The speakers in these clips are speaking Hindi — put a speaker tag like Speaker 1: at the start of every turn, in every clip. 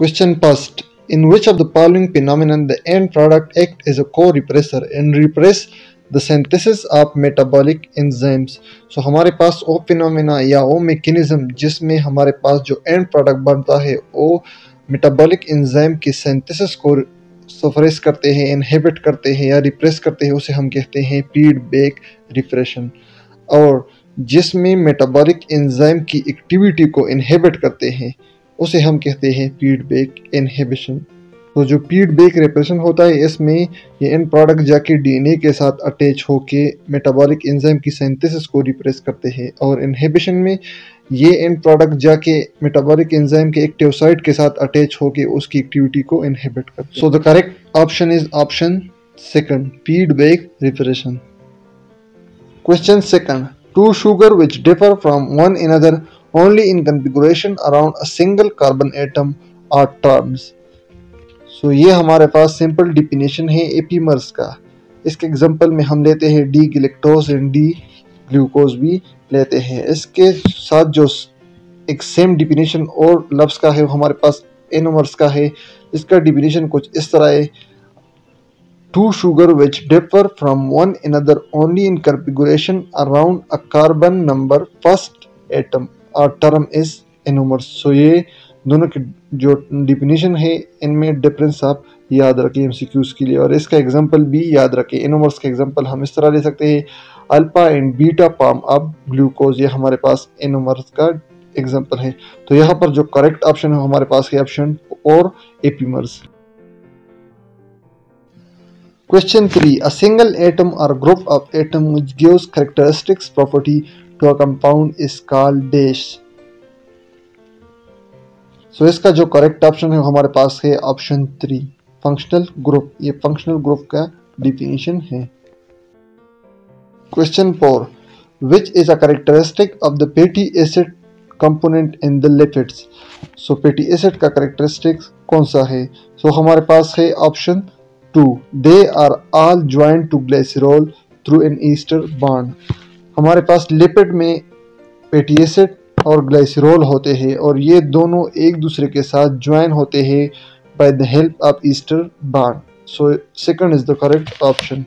Speaker 1: Question first. In which of the following phenomenon the end product act as a co-repressor and repress the synthesis of metabolic enzymes? So, हमारे पास वो फिनोमिना या वो मैकेनिज्म जिसमें हमारे पास जो एंड प्रोडक्ट बनता है वो मेटाबॉलिक एंजाइम की सिंथेसिस को सफरेस करते हैं इनहिबिट करते हैं या रिप्रेस करते हैं, उसे हम कहते हैं फ़ीड बैक रिफ्रेशन और जिसमें मेटाबॉलिक एंजाइम की एक्टिविटी को इनहिबिट करते हैं उसे हम कहते हैं फीडबैक इनहिबिशन तो जो फीडबैक रिप्रेशन होता है, इसमें ये एंड प्रोडक्ट जाके डीएनए के साथ अटैच होके मेटाबॉलिक एंजाइम की सिंथेसिस को रिप्रेस करते हैं। और इनहिबिशन में ये एंड प्रोडक्ट जाके मेटाबॉलिक एंजाइम के एक्टिव साइट के साथ अटैच होके उसकी एक्टिविटी को इनहिबिट करते so the correct option is option second feedback repression question second two sugar which differ from one another only in configuration around a single carbon atom or terms. so, ये हमारे पास सिंपल डिफिनेशन है एपीमर्स का। इसके एग्जांपल में हम लेते हैं D galactose and D glucose भी लेते हैं। इसके साथ जो एक सेम डिफिनेशन और लफ्स का है वो हमारे पास एनोमर्स का है। इसका डिफिनेशन कुछ इस तरह है। Two sugar which differ from one in other only in configuration around a carbon number first atom और टर्म इज़ एनोमर्स सो ये दोनों की जो डिफिनीशन है, इनमें डिफरेंस आप याद रखें एम के लिए। और इसका एग्ज़ाम्पल भी याद रखें। एनोमर्स का एग्ज़ाम्पल हम इस तरह ले सकते हैं। अल्फ़ा एंड बीटा पाम अब ग्लूकोज ये हमारे पास एनोमर्स का एग्ज़ाम्पल है। तो यहाँ पर जो करेक्ट ऑप्शन है हमारे पास है ऑप्शन और epimers Question 3. A single atom or group of atom which characteristics, property to a compound is called dash. So इसका जो करेक्ट ऑप्शन है हमारे पास है ऑप्शन थ्री फंक्शनल ग्रुप ये फंक्शनल ग्रुप का डिफिनेशन है। Question four which is a characteristic of the fatty acid component in the lipids so fatty acid का करेक्टरिस्टिक कौन सा है? सो so, हमारे पास है option two they are all joint to glycerol through an ester bond हमारे पास लिपिड में फैटी एसिड और ग्लाइसरॉल होते हैं और ये दोनों एक दूसरे के साथ ज्वाइन होते हैं by the help of ester bond so second is the correct option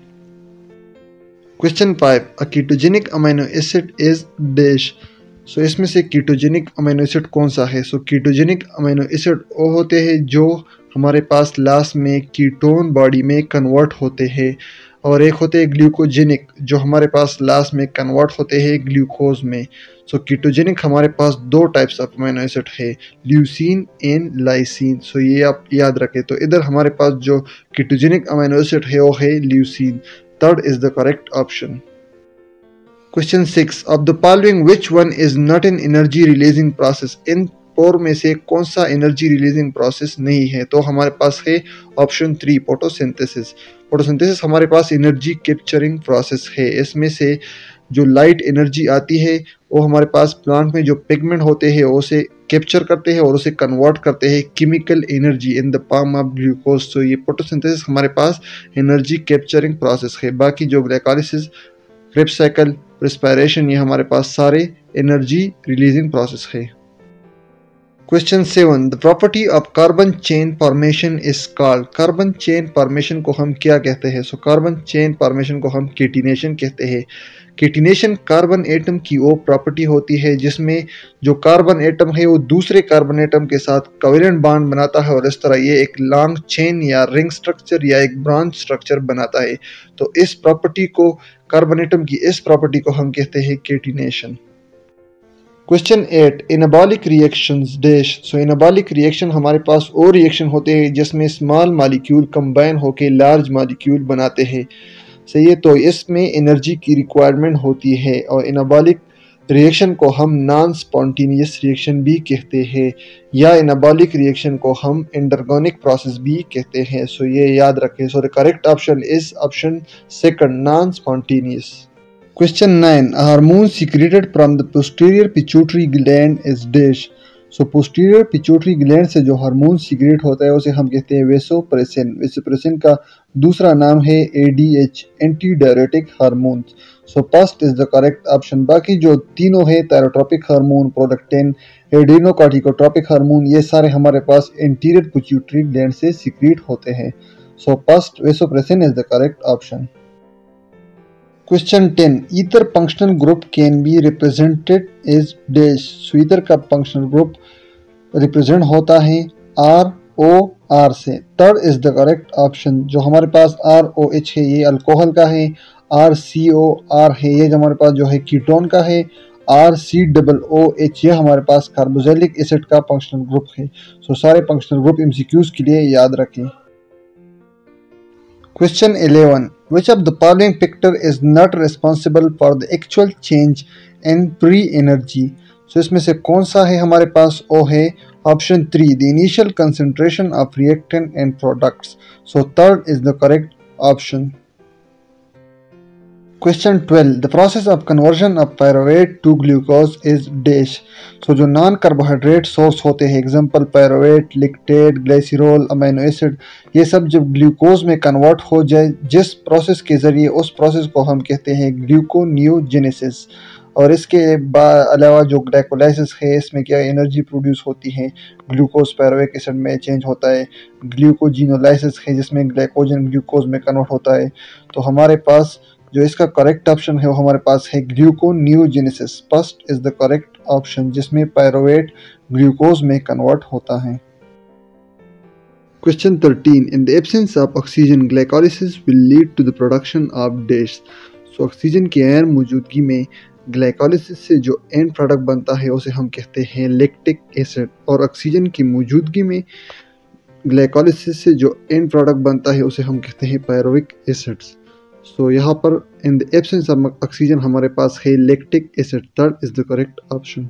Speaker 1: question five a ketogenic amino acid is dash so इसमें से कीटोजेनिक अमीनो एसिड कौन सा है? सो कीटोजेनिक अमीनो एसिड वो होते हैं जो हमारे पास लास्ट में कीटोन बॉडी में कन्वर्ट होते हैं। और एक होते हैं ग्लूकोजेनिक जो हमारे पास लास्ट में कन्वर्ट होते हैं ग्लूकोज में। सो so, कीटोजेनिक हमारे पास दो टाइप्स ऑफ़ अमीनो एसिड है ल्यूसिन एंड लाइसिन सो ये आप याद रखें तो इधर हमारे पास जो कीटोजेनिक अमीनो एसिड है वो है leucine third is the correct option question six of the following which one is not an energy releasing process in four में से कौन सा एनर्जी रिलीजिंग प्रोसेस नहीं है? तो हमारे पास है ऑप्शन थ्री फोटोसिंथेसिस फोटोसिंथेसिस हमारे पास एनर्जी कैप्चरिंग प्रोसेस है। इसमें से जो लाइट एनर्जी आती है, वो हमारे पास प्लांट में जो पिगमेंट होते हैं, उसे कैप्चर करते हैं और उसे कन्वर्ट करते हैं chemical energy in the form of glucose तो ये फोटोसिंथेसिस हमारे पास एनर्जी कैप्चरिंग प्रोसेस है। बाकी जो ग्लाइकोलिसिस क्रिप रिस्पायरेशन ये हमारे पास सारे एनर्जी रिलीजिंग प्रोसेस है। Question seven the property of carbon chain formation is called carbon chain formation को हम क्या कहते हैं? सो कार्बन चेन फॉर्मेशन को हम केटिनेशन कहते हैं। केटिनेशन कार्बन एटम की वो प्रॉपर्टी होती है जिसमें जो कार्बन एटम है, वो दूसरे कार्बन एटम के साथ कवेलेंट बॉन्ड बनाता है और इस तरह ये एक लॉन्ग चेन या रिंग स्ट्रक्चर या एक ब्रांच स्ट्रक्चर बनाता है। तो इस प्रॉपर्टी को कार्बन एटम की इस प्रॉपर्टी को हम कहते हैं catenation question eight anabolic reaction dash so anabolic reaction हमारे पास वो रिएक्शन होते हैं जिसमें स्मॉल मालिक्यूल कंबाइन होकर लार्ज मालिक्यूल बनाते हैं। सही है तो इसमें एनर्जी की रिक्वायरमेंट होती है और इनाबॉलिक रिएक्शन को हम नॉन स्पॉन्टीनियस रिएक्शन भी कहते हैं या इनाबॉलिक रिएक्शन को हम इंडरगोनिक प्रोसेस भी कहते हैं। सो ये याद रखें। So the correct option is option second non spontaneous Question 9. A hormone secreted from the posterior pituitary gland is. So posterior pituitary gland से जो हार्मोन सीक्रेट होता है, उसे हम कहते हैं वेसोप्रेसिन वेसोप्रेसिन का दूसरा नाम है ADH anti diuretic hormone so first is the correct option बाकी जो तीनों है थैरोट्रोपिक हार्मोन प्रोडक्टेन एडिनोकार्टिकोट्रोपिक हार्मोन ये सारे हमारे पास इंटीरियर पिट्यूटरी ग्लैंड से सीक्रेट होते हैं. So first vasopressin is the correct option Question 10. Ether functional group can be represented as dash. So ether का functional group represent होता है R O R से third is the correct option जो हमारे पास आर ओ एच है ये अल्कोहल का है आर सी ओ आर है ये हमारे पास जो है कीटोन का है R C double O H ये हमारे पास कार्बोजेलिक एसिड का फंक्शनल ग्रुप है सो so, सारे फंक्शनल ग्रुप एमसीक्यूज के लिए याद रखें question 11 which of the following picture is not responsible for the actual change in free energy so इसमें से कौन सा है हमारे पास ओ है option three the initial concentration of reactant and products so third is the correct option Question 12. The process of conversion of pyruvate to glucose is dash. So, जो नॉन कार्बोहाइड्रेट सोर्स होते हैं example pyruvate lactate glycerol amino acid ये सब जब ग्लूकोज में कन्वर्ट हो जाए, जिस प्रोसेस के ज़रिए, उस प्रोसेस को हम कहते हैं ग्लूकोन्यूजेनेसिस और इसके अलावा जो ग्लाइकोलाइसिस है, इसमें क्या एनर्जी प्रोड्यूस होती है ग्लूकोज पैरोविक एसिड में चेंज होता है ग्लूकोजिनोलाइसिस है, जिसमें ग्लाइकोजन ग्लूकोज में कन्वर्ट होता है तो हमारे पास जो इसका करेक्ट ऑप्शन है वो हमारे पास है gluconeogenesis first is the correct option जिसमें पायरोवेट ग्लूकोज में कन्वर्ट होता है Question 13. In the absence of oxygen, glycolysis will lead to the production of dash. So oxygen की गैर मौजूदगी में ग्लाइकोलिसिस से जो एंड प्रोडक्ट बनता है उसे हम कहते हैं लेक्टिक एसिड और ऑक्सीजन की मौजूदगी में ग्लाइकोलिसिस से जो एंड प्रोडक्ट बनता है उसे हम कहते हैं पैरोविक एसिड्स सो so, यहाँ पर in the absence of oxygen हमारे पास है lactic acid third is the correct option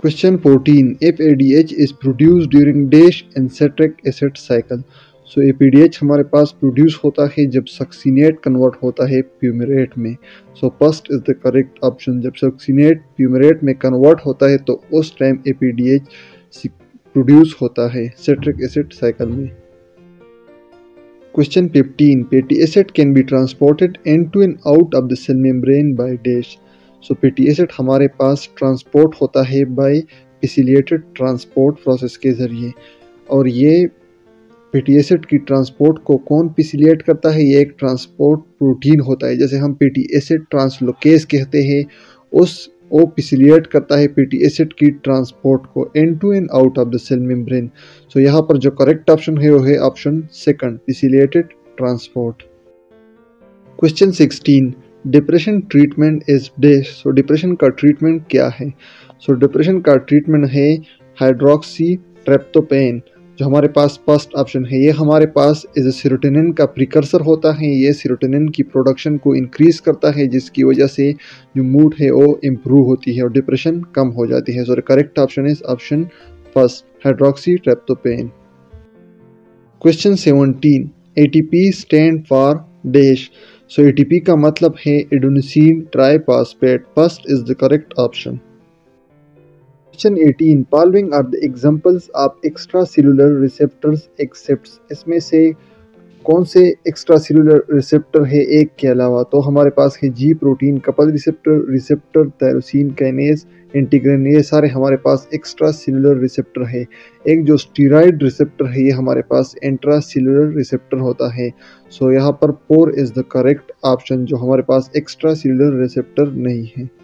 Speaker 1: question 14 F A D H is produce during dash and citric acid cycle so A P D H हमारे पास प्रोड्यूस होता है जब सक्सीनेट कन्वर्ट होता है प्यूमरेट में. So first is the correct option जब सक्सीनेट प्यूमरेट में कन्वर्ट होता है तो उस time A P D H produce होता है सेट्रिक एसिड साइकिल में. Question 15. Fatty acid can be transported end to end out of the cell membrane by dash. So fatty acid हमारे पास ट्रांसपोर्ट होता है बाय पिसिलिएटेड ट्रांसपोर्ट प्रोसेस के ज़रिए और ये पेटी एसिड की ट्रांसपोर्ट को कौन पिसिलिएट करता है ये एक ट्रांसपोर्ट प्रोटीन होता है जैसे हम पेटी एसिड ट्रांसलोकेस कहते हैं, उस पिसिलिएट करता है पीटी एसिड की ट्रांसपोर्ट को and to and out of the cell membrane so यहाँ पर जो करेक्ट ऑप्शन है वो है option second facilitated transport question 16 depression treatment is the so depression का ट्रीटमेंट क्या है? सो so, डिप्रेशन का ट्रीटमेंट है हाइड्रोक्सी ट्रेप्टोपेन जो हमारे पास फ़र्स्ट ऑप्शन है, ये हमारे पास इज़ सीरोटेनिन का प्रिकर्सर होता है, ये सीरोटेनिन की प्रोडक्शन को इंक्रीज करता है, जिसकी वजह से जो मूड है, वो इम्प्रूव होती है और डिप्रेशन कम हो जाती है। So correct option is option first hydroxy tryptophan question seventeen A T P stand for dash so A T P का मतलब है adenosine triphosphate first is the correct option Question 18. Following are the examples of extracellular receptors, except इसमें से कौन से एक्स्ट्रा सेलुलर रिसेप्टर है एक के अलावा? तो हमारे पास है G protein couple receptor receptor tyrosine kinase integrin ये सारे हमारे पास एक्स्ट्रा सेलुलर रिसेप्टर है। एक जो स्टीराइड रिसेप्टर है, ये हमारे पास इंट्रा सेलुलर रिसेप्टर होता है। सो यहाँ पर four is the correct option जो हमारे पास एक्स्ट्रा सेलुलर रिसेप्टर नहीं है।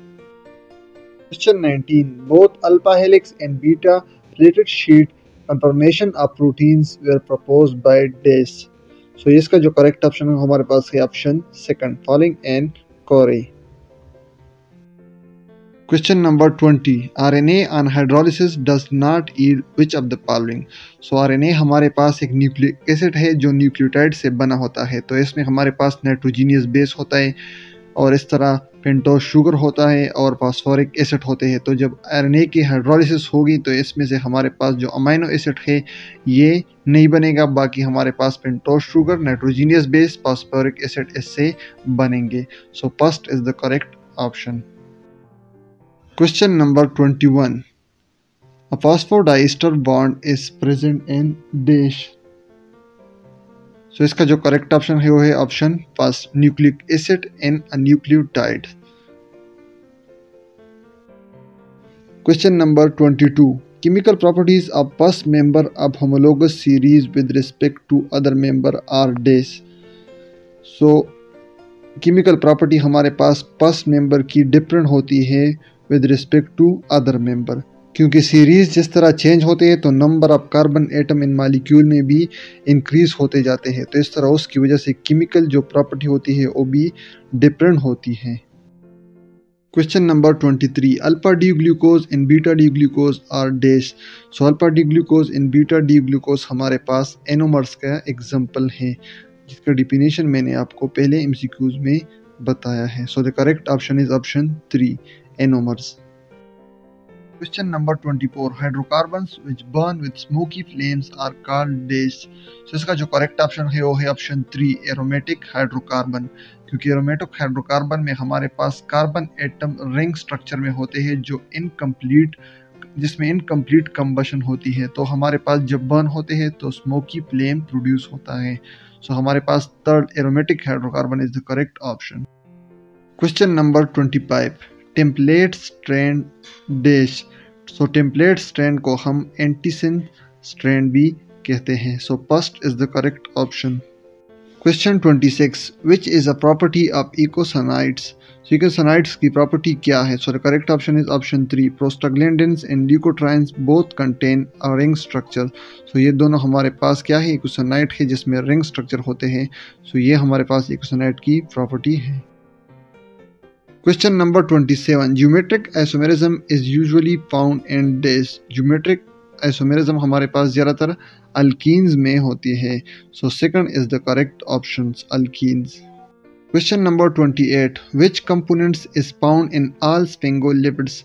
Speaker 1: Question 19. Both alpha helix and beta plated sheet conformation of proteins were proposed by Dace. So इसका जो करेक्ट ऑप्शन है हमारे पास है option second following and core Question number 20. RNA on hydrolysis does not yield which of the following? So RNA हमारे पास एक न्यूक्लिक एसिड है जो न्यूक्लियोटाइड से बना होता है तो इसमें हमारे पास नाइट्रोजीनियस बेस होता है और इस तरह पेंटोस शुगर होता है और फास्फोरिक एसिड होते हैं। तो जब आर की हाइड्रोलिसिस होगी तो इसमें से हमारे पास जो अमाइनो एसिड है, ये नहीं बनेगा। बाकी हमारे पास pentose sugar nitrogenous base, phosphoric acid इससे बनेंगे। So first is the correct option question number twenty one A bond is present in dash so so, इसका जो करेक्ट ऑप्शन है वो है option first nucleic acid in a nucleotide question number 22 chemical properties of first member of homologous series with respect to other member are dash so chemical property हमारे पास फ़र्स्ट मेंबर की डिफरेंट होती है with respect to other member क्योंकि सीरीज़ जिस तरह चेंज होते हैं तो number of carbon atom in molecule में भी इंक्रीज होते जाते हैं। तो इस तरह उसकी वजह से केमिकल जो प्रॉपर्टी होती है, वो भी डिफरेंट होती है। Question number twenty three alpha D glucose in beta D glucose are dash so alpha D glucose in beta D glucose हमारे पास एनोमर्स का एग्ज़ाम्पल है, जिसका डिफिनेशन मैंने आपको पहले एम में बताया है। So the correct option is option three anomers Question number 24 hydrocarbons which burn with smoky flames are called dash so इसका जो करेक्ट ऑप्शन है वो है ऑप्शन थ्री एरोमेटिक हाइड्रोकार्बन क्योंकि एरोमेटिक हाइड्रोकार्बन में हमारे पास कार्बन एटम रिंग स्ट्रक्चर में होते हैं जो इनकम्प्लीट जिसमें इनकम्प्लीट कम्बशन होती है। तो हमारे पास जब बर्न होते हैं तो स्मोकी फ्लेम प्रोड्यूस होता है। सो so, हमारे पास third aromatic hydrocarbon is the correct option question number 25 template strand dash so template strand को हम एंटीसिन स्ट्रैंड भी कहते हैं. So first is the correct option question 26 which is a property of eicosanoids eicosanoids की प्रॉपर्टी क्या है? So the correct option is option three prostaglandins and leukotrienes both contain a ring structure so ये दोनों हमारे पास क्या है? इकोसनाइड है जिसमें रिंग स्ट्रक्चर होते हैं. सो so, ये हमारे पास इकोसनाइड की प्रॉपर्टी है. Question number 27 Geometric isomerism is usually found in days Geometric isomerism हमारे पास ज़्यादातर अल्कीन्स में होती है। So second is the correct options alkenes question number 28 which components is found in all sphingolipids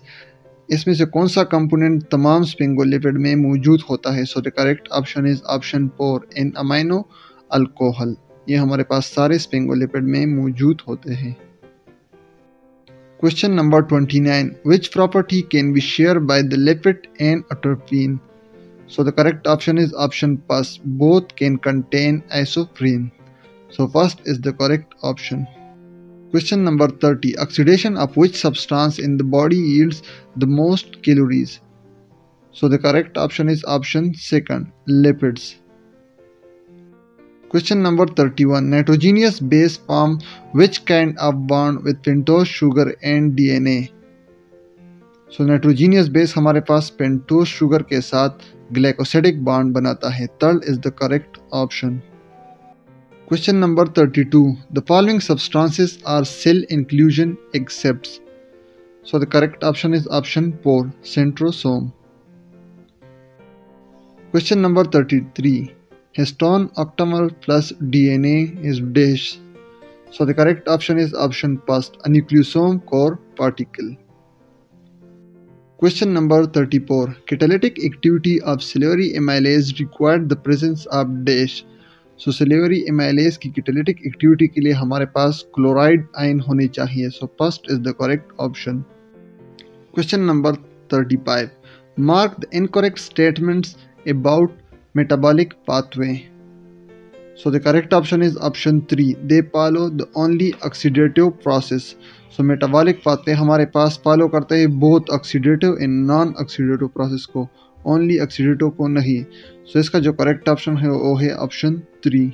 Speaker 1: इसमें से कौन सा कंपोनेंट तमाम स्पेंगोलिपिड में मौजूद होता है? So the correct option is option four in amino alcohol ये हमारे पास सारे स्पेंगोलिपिड में मौजूद होते हैं। Question number 29. Which property can be shared by the lipid and atropine? So the correct option is option first. Both can contain isoprene. So first is the correct option. Question number 30. Oxidation of which substance in the body yields the most calories? So the correct option is option second. Lipids. Question number 31. Nitrogenous base form, which kind of bond with pentose, sugar, and DNA? So nitrogenous base हमारे पास पेंटोस शुगर के साथ ग्लाइकोसिडिक बॉन्ड बनाता है। Third is the correct option question number 32 the following substances are cell inclusion excepts so the correct option is option 4 centrosome question number 33 Histone octamer plus DNA is dash. So the correct option is option first, a nucleosome core particle. Question number 34. Catalytic activity of ciliary amylase required the presence of dash. So salivary amylase की कैटालिटिक एक्टिविटी के लिए हमारे पास क्लोराइड आयन होनी चाहिए so first is the correct option question number 35 mark the incorrect statements about metabolic pathway. So the correct option is option 3. They follow the only oxidative process. So metabolic pathway हमारे पास follow करते हैं both oxidative and non oxidative process को only oxidative को नहीं. So इसका जो correct option है वो है option 3.